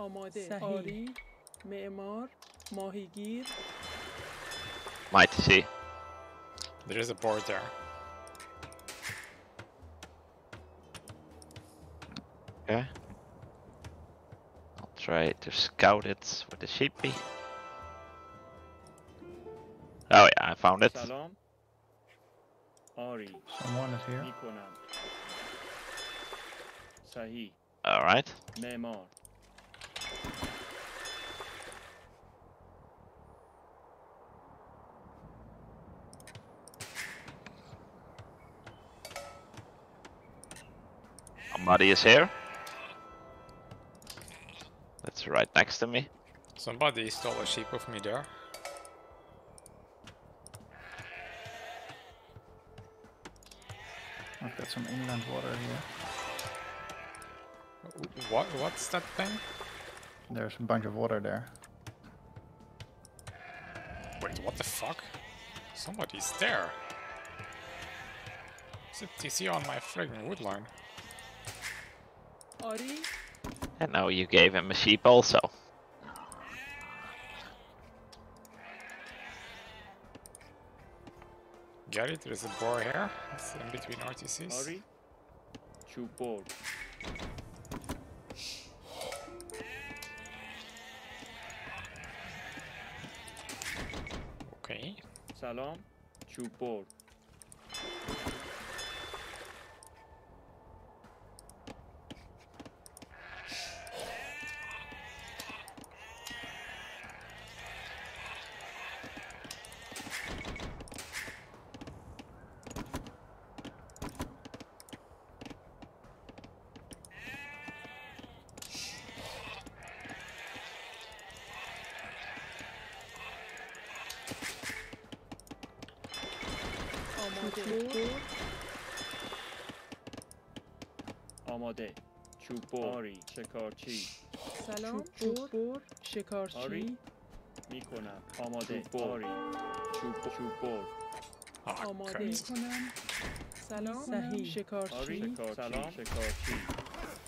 آماده صحیح. آری معمار ماهیگیر Mighty sea. There is a board there. Okay. I'll try to scout it with the sheepy. Oh yeah, I found it. سلام آری Someone is here. میکنم صحیح Alright. معمار Somebody is here. That's right next to me. Somebody stole a sheep of me there. I've got some inland water here. What? What's that thing? There's a bunch of water there. Wait, what the fuck? Somebody's there. Is it TC on my friggin' woodline? And now you gave him a sheep also. Get it, there's a boar here. It's in between RTCs. Sorry? Two boar. Okay. Salam, two boar. آماده. چوب آری. شکارچی. سلام. چوب شکارچی. آری. می‌کنم. آماده. آری. چوب چوب آماده. cunt. کنم سلام. صحیح. شکارچی. سلام. شکارچی.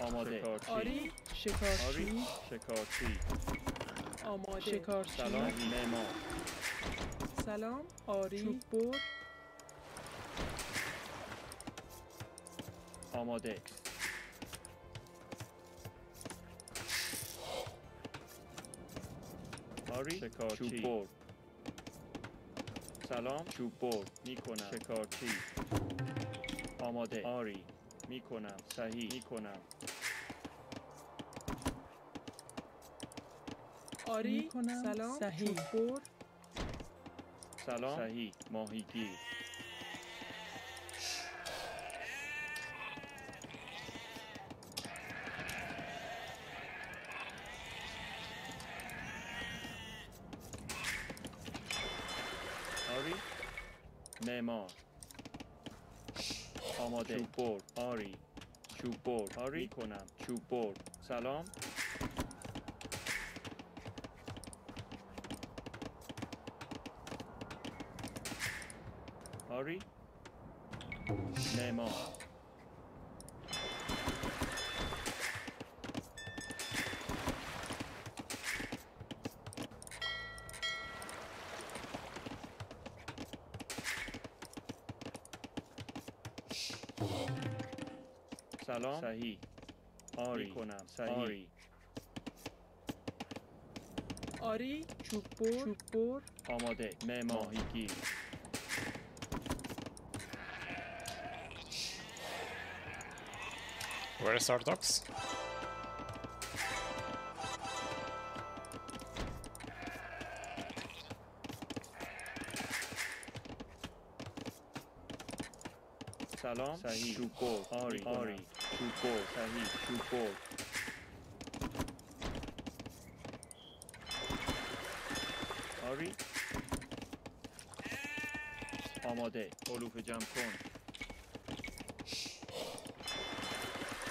آماده. آری. شکارچی. شکارچی. آماده. شکارچی. سلام معمار سلام. آری. چوب آماده. آری؟ شکارچی. چوب بر سلام. چوب بر می‌کنم. شکارچی. آماده. آری. می‌کنم. صحیح. می‌کنم. آری؟ می‌کنم. سلام. صحیح. چوب بر سلام. صحیح. ماهیگیر آری معمار. آماده. چوب بر آری. چوب بر آری. کنم چوب بر سلام. آری. معمار. سلام. صحیح. آری. کنم. صحیح. آری. آری. چوب بر چوب بر آماده ماهیگیر Where is our dogs? سلام. شکر. آری. آری. شکر. صحیح. شکر. آری. آماده. علوف جمع کن.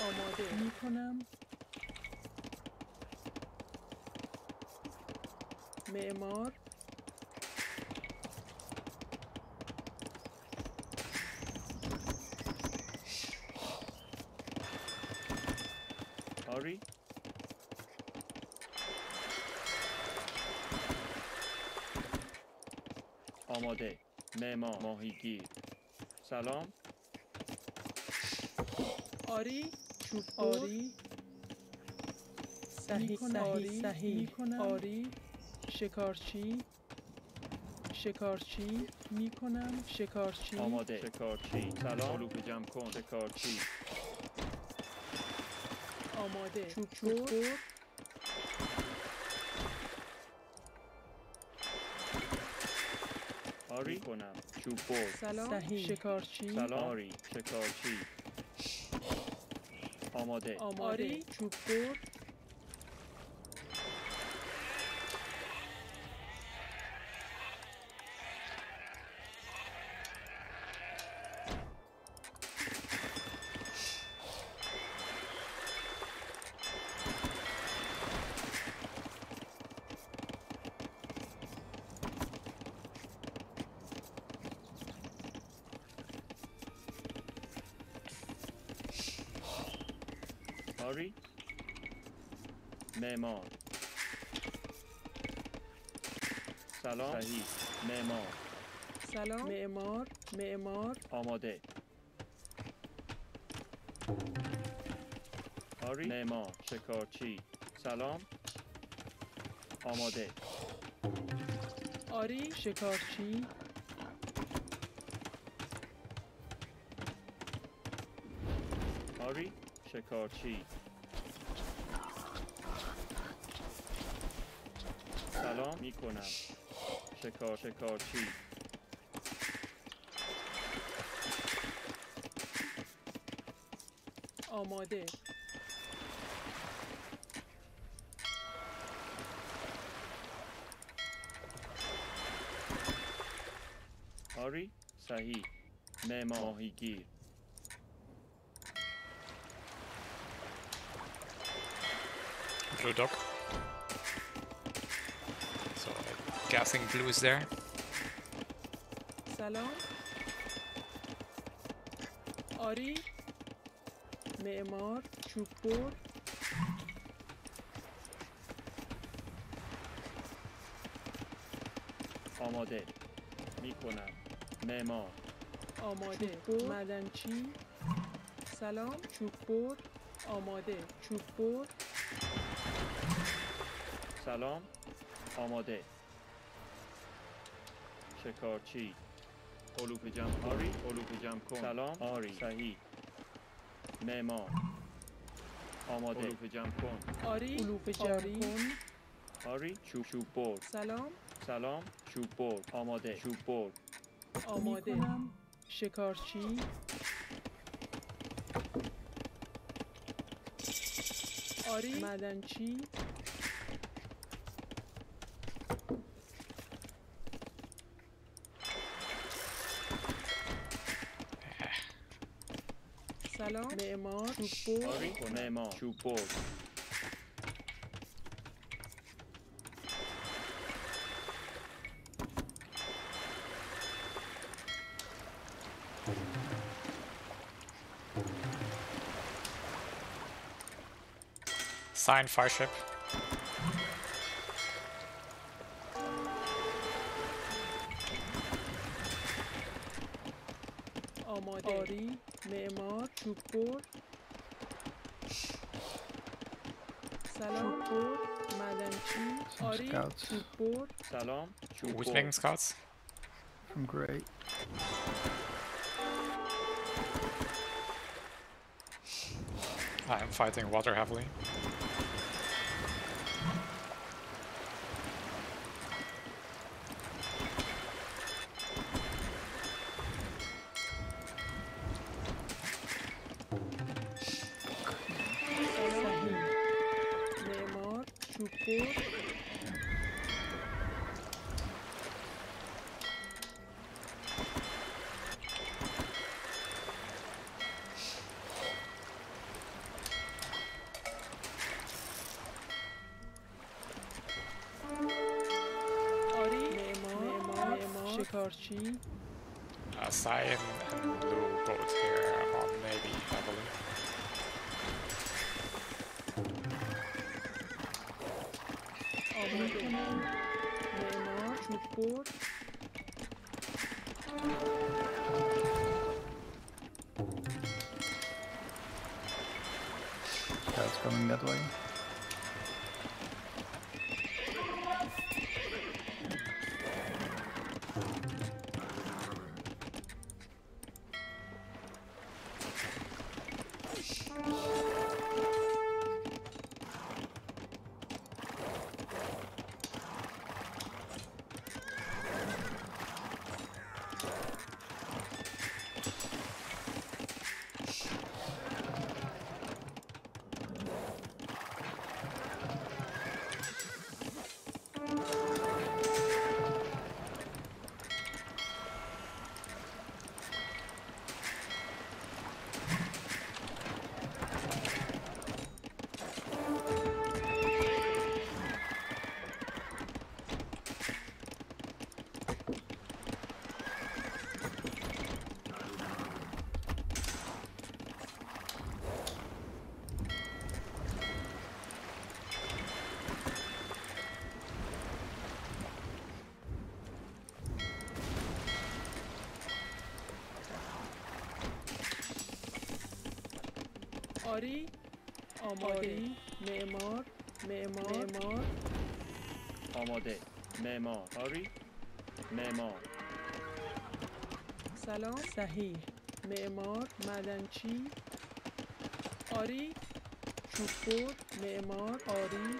آماده. می کنم معمار. آماده. معمار ماهیگیر. سلام. آری؟ چوب آری. صحیح صحیح صحیح. آری. شکارچی. شکارچی. می کنم شکارچی. آماده. شکارچی. سلام. علوف جمع کن. شکارچی. آماده. چوب چوب آری؟ کنم؟ چوب بر سلام صحیح شکارچی. سلام آری شکارچی. آماده. آماده. چوب آری معمار سلام صحیح معمار سلام معمار معمار آماده آری معمار شکارچی سلام آماده آری شکارچی آری شکارچی سلام. می کنم شکار. شکارچی آماده. آری؟ صحیح. معمار ماهیگیر Blue dog. I'm guessing blue is there. سلام. آری. معمار. چوب بر آماده. می کنم معمار. آماده. معدنچی سلام. چوب بر آماده. چوب بر سلام. آماده. شکارچی علوف جمع. آری. علوف جمع کن. سلام. آری. صحیح. معمار آماده. علوف جمع کن. آری. علوف جمع کن. آری. چوب چوب بر سلام. سلام. چوب بر آماده. چوب بر آماده. شکارچی. آری. معدنچی Nemo. Nemo. Chupo. Rico Nemo. Chupo. Sign fire ship. آماده آری معمار چوب بر سلام بر معدنچی Some آری scouts چوب بر سلام چوب Who's بر making scouts? from Great. I'm fighting water heavily. searching. Uh, cyan and blue both here um, on navy heavily. Board. That's coming that way. آری آماده معمار. معمار. معمار. آماده. معمار. آری. معمار. سلام. صحیح. معمار. معدنچی آری. چوب بر معمار. آری.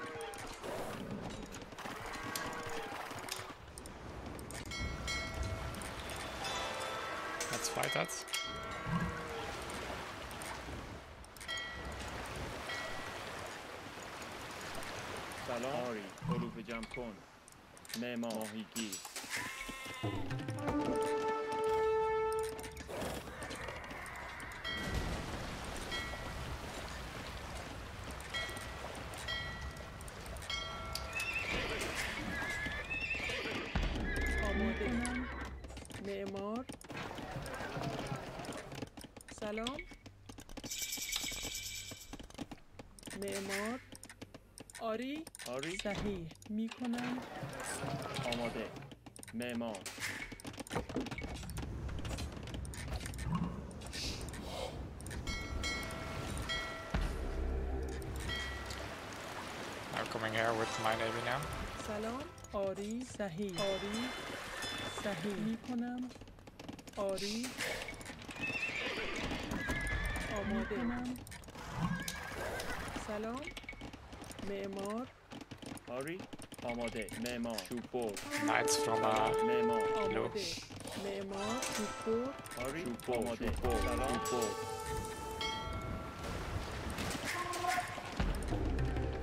Let's fight that. سلام. آری علوف جمع کن. آماده معمار سلام. معمار آری؟ آری؟ صحیح. می‌کنم. آماده. معمار I'm coming here with my navy now. سلام. آری صحیح. آری صحیح. می‌کنم. آری. آماده. سلام. معمار آری آماده معمار چوب بر Knights from uh, معمار آماده معمار چوب بر آری چوب آماده سلام چوب بر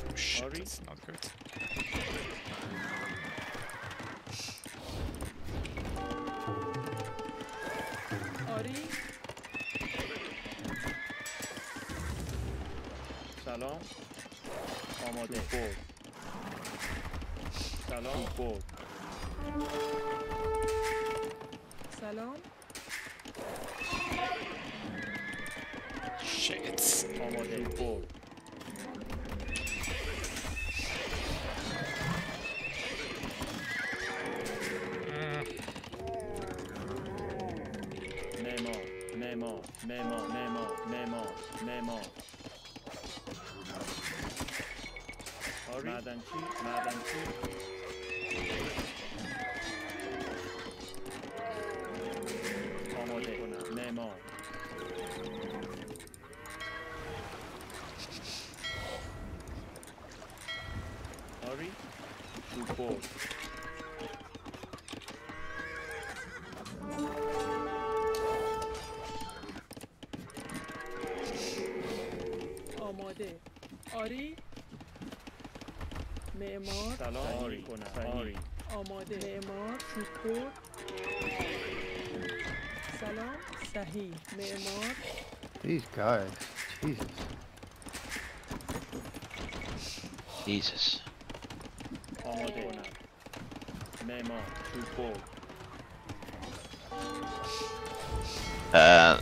oh shit, Sorry? that's not good. آری Too cold. Salon. Too cold. Salon. Shit. Madenci, madenci. کنم آری آماده معمار چوب بر سلام صحیح معمار These guys. Jesus. Jesus. آماده کنم معمار چوب بر Uh,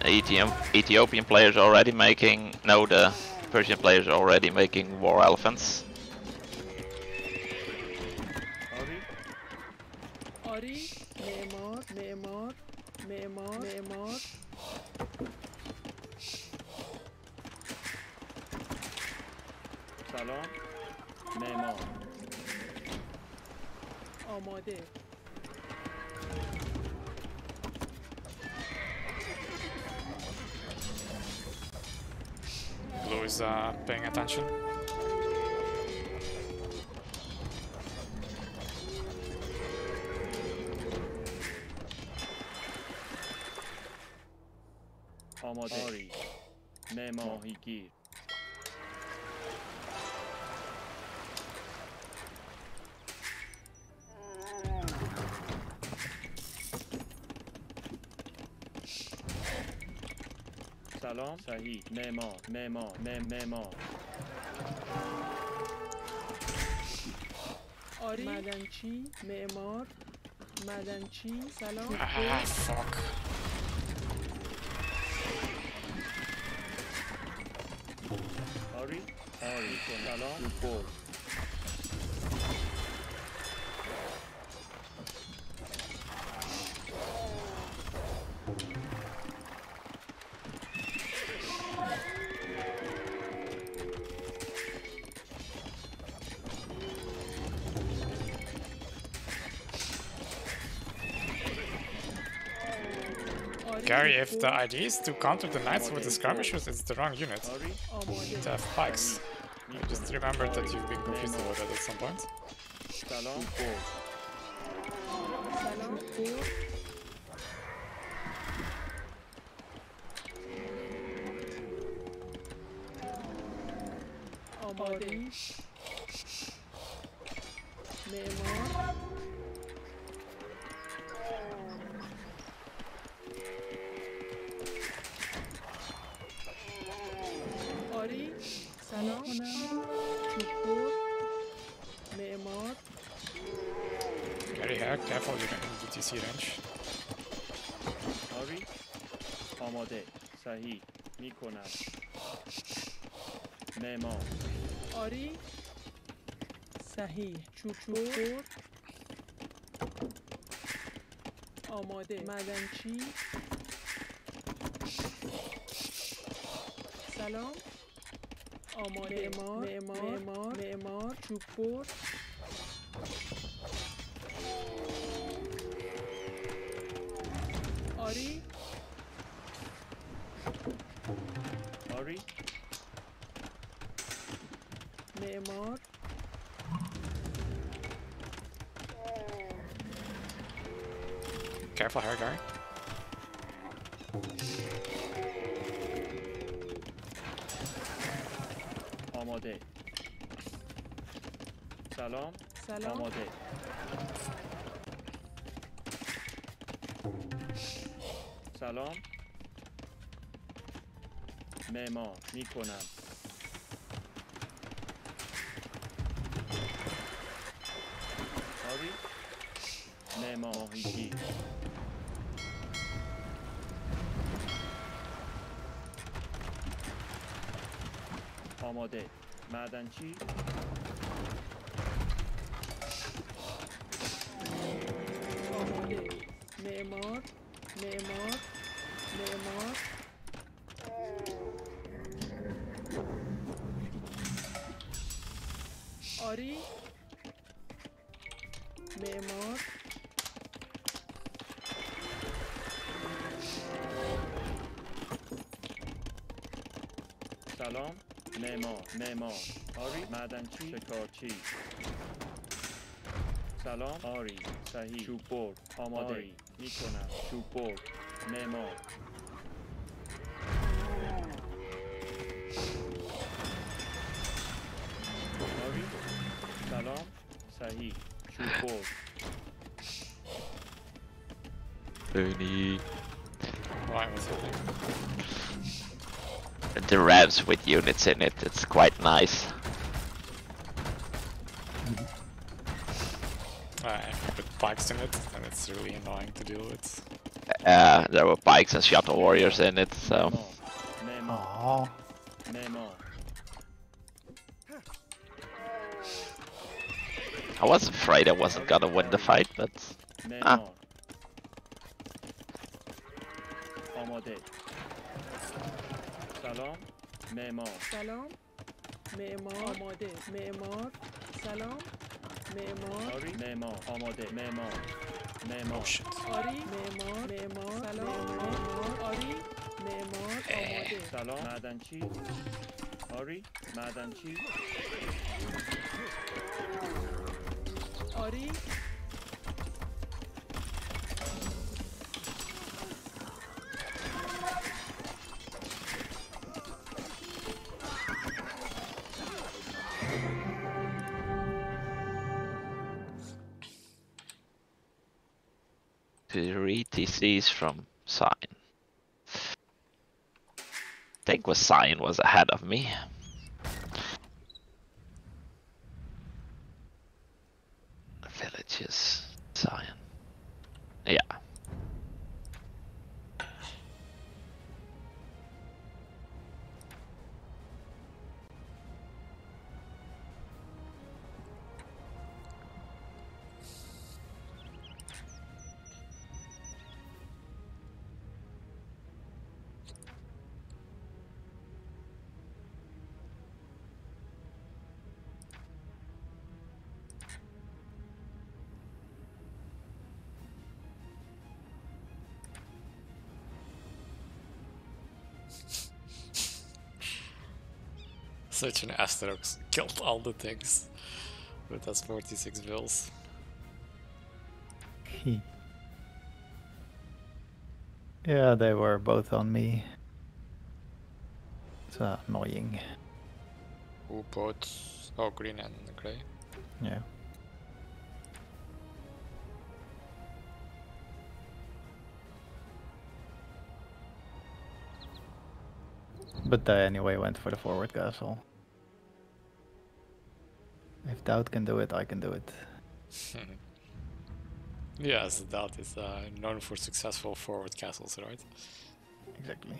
the Ethiopian, Ethiopian players already making, no, the Persian players already making war elephants. آماده Blue is uh, paying attention. آماده آری معمار ماهیگیر سلام صحیح معمار معمار مع- معمار آری معدنچی معمار معدنچی سلام Ah, fuck. آری آری سلام Gary, if the idea is to counter the knights with the skirmishers, it's the wrong unit. To have pikes. I just remembered that you've been confused about that at some point. سلام چوب برد. معمار. Gary, here, careful, you're in the TC range. آری آماده. صحیح. می معمار. آری. صحیح. چوب برد آماده. معدنچی سلام. Amor, memor, memor, memor, çukur. Ari. Ari. Memor. Careful, Haragari. آماده. سلام. سلام. آماده. سلام. معمار می کنم آری معمار آماده. معدنچی آماده معمار معمار معمار آری. معمار سلام. معمار معمار آری؟ معدنچی شکارچی. سلام. آری. صحیح. چوب برد آماده آری. می کنم چوب برد معمار آری. سلام. صحیح. چوب برد Looney. Why was it? The revs with units in it, it's quite nice. Uh, with pikes in it, and it's really annoying to deal with. Uh, there were bikes and shuttle warriors in it, so Aww. I was afraid I wasn't gonna win the fight, but Neymar. سلام. معمار. سلام. معمار. آماده. معمار. سلام. معمار. آری. معمار. آماده. معمار. معمار. آری. معمار. معمار. سلام. معمار. آری. معمار. آماده. سلام. معدنچی آری. معدنچی آری. Three TCS from Scion. I think was Scion was ahead of me. Villages, Scion. Such an Asterox. Killed all the things. With us 46 bills. Hmm. yeah, they were both on me. It's annoying. Who bought oh green and grey? Yeah. But I anyway went for the forward castle. If Doubt can do it, I can do it. yes, that is uh, known for successful forward castles, right? Exactly.